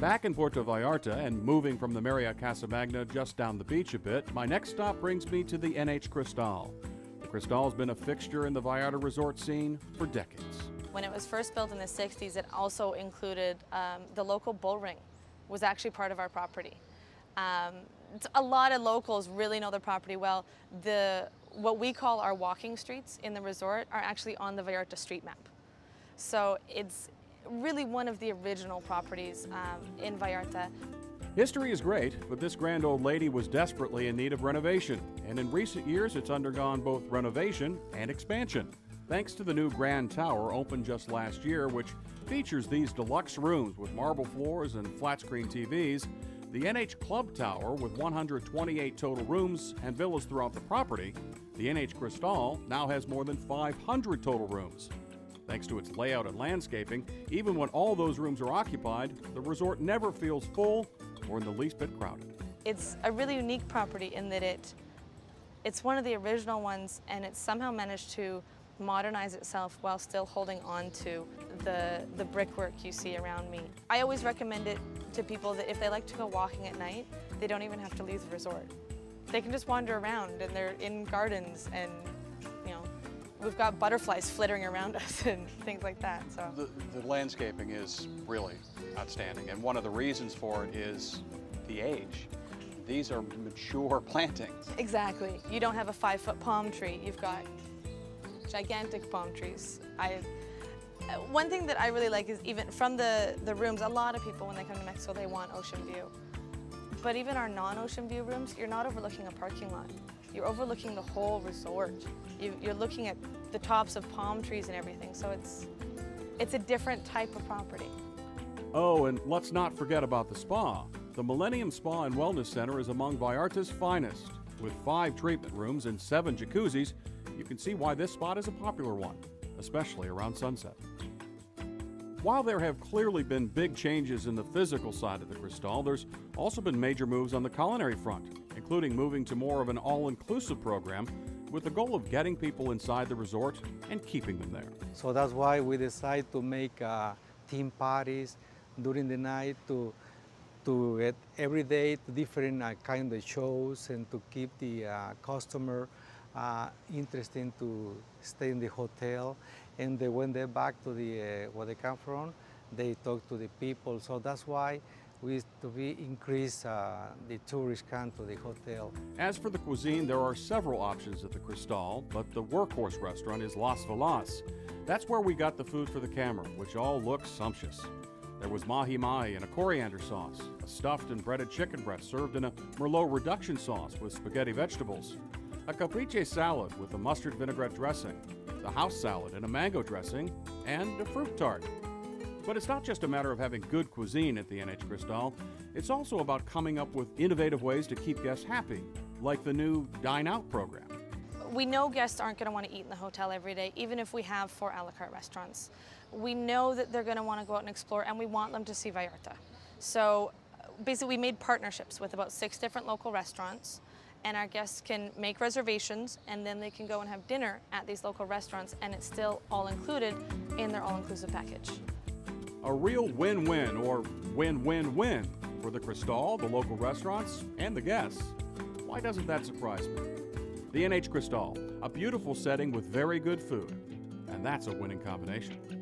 Back in Puerto Vallarta and moving from the Marriott Casa Magna just down the beach a bit, my next stop brings me to the NH Krystal. The Krystal's been a fixture in the Vallarta resort scene for decades. When it was first built in the 60s, it also included um, the local bull ring was actually part of our property. Um, a lot of locals really know the property well. The what we call our walking streets in the resort are actually on the Vallarta street map. So it's really one of the original properties um, in Vallarta. History is great, but this grand old lady was desperately in need of renovation, and in recent years it's undergone both renovation and expansion. Thanks to the new Grand Tower opened just last year, which features these deluxe rooms with marble floors and flat screen TVs, the NH Club Tower, with 128 total rooms and villas throughout the property, the NH Krystal now has more than 500 total rooms. Thanks to its layout and landscaping, even when all those rooms are occupied, the resort never feels full or in the least bit crowded. It's a really unique property in that it it's one of the original ones and it's somehow managed to modernize itself while still holding on to the, the brickwork you see around me. I always recommend it to people that if they like to go walking at night, they don't even have to leave the resort. They can just wander around and they're in gardens and, we've got butterflies flittering around us and things like that. So the, the landscaping is really outstanding, and one of the reasons for it is the age. These are mature plantings. Exactly. You don't have a five foot palm tree. You've got gigantic palm trees. I, uh, one thing that I really like is even from the, the rooms, a lot of people when they come to Mexico, they want ocean view. But even our non-ocean view rooms, you're not overlooking a parking lot. You're overlooking the whole resort. You, you're looking at the tops of palm trees and everything. So it's, it's a different type of property. Oh, and let's not forget about the spa. The Millennium Spa and Wellness Center is among Vallarta's finest. With five treatment rooms and seven jacuzzis, you can see why this spot is a popular one, especially around sunset. While there have clearly been big changes in the physical side of the Krystal, there's also been major moves on the culinary front, including moving to more of an all inclusive program with the goal of getting people inside the resort and keeping them there. So that's why we decided to make uh, team parties during the night to to get every day to different uh, kind of shows and to keep the uh, customer uh, interesting to stay in the hotel. And they, when they're back to the uh, where they come from, they talk to the people. So that's why we to be increase uh, the tourist count to the hotel. As for the cuisine, there are several options at the Krystal, but the workhorse restaurant is Las Velas. That's where we got the food for the camera, which all looks sumptuous. There was mahi mahi and a coriander sauce, a stuffed and breaded chicken breast served in a Merlot reduction sauce with spaghetti vegetables, a caprese salad with a mustard vinaigrette dressing, the house salad in a mango dressing, and a fruit tart. But it's not just a matter of having good cuisine at the NH Krystal, it's also about coming up with innovative ways to keep guests happy, like the new Dine Out program. We know guests aren't going to want to eat in the hotel every day, even if we have four a la carte restaurants. We know that they're going to want to go out and explore, and we want them to see Vallarta. So basically, we made partnerships with about six different local restaurants, and our guests can make reservations, and then they can go and have dinner at these local restaurants, and it's still all included in their all-inclusive package. A real win-win, or win-win-win, for the Krystal, the local restaurants, and the guests. Why doesn't that surprise me? The NH Krystal, a beautiful setting with very good food, and that's a winning combination.